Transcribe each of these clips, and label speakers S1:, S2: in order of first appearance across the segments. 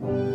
S1: Thank you.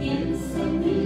S1: Insomnia.